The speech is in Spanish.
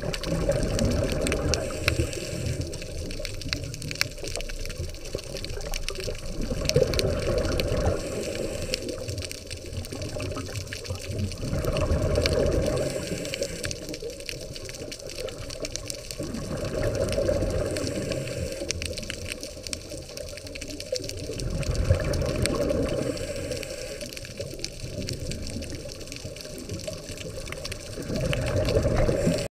Gracias.